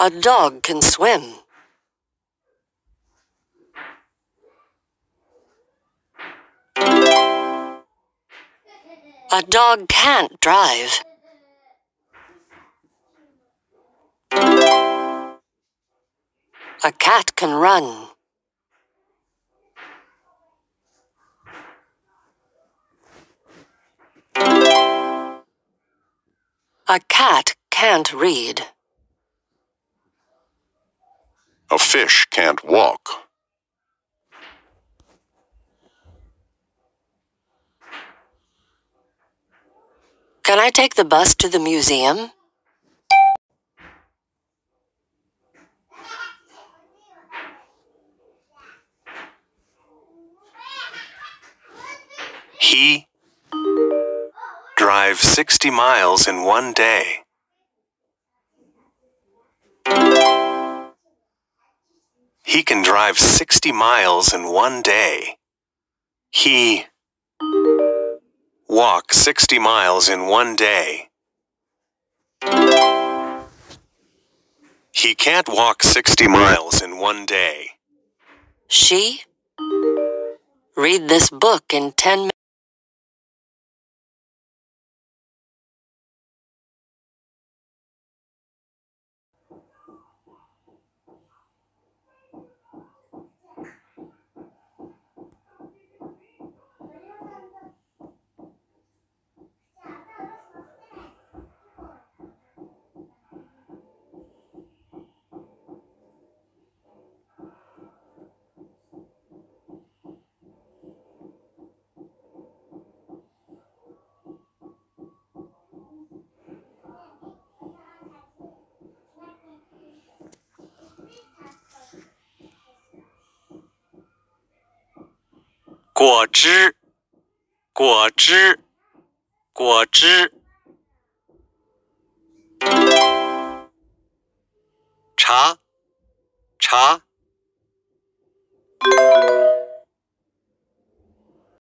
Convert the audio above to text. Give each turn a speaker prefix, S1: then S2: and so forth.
S1: A dog can swim. A dog can't drive. A cat can run. A cat can't read.
S2: A fish can't walk.
S1: Can I take the bus to the museum?
S3: He drive 60 miles in one day. He can drive 60 miles in one day. He walk 60 miles in one day. He can't walk 60 miles in one day.
S1: She read this book in 10 minutes.
S3: 果汁，果汁，果汁。茶，茶。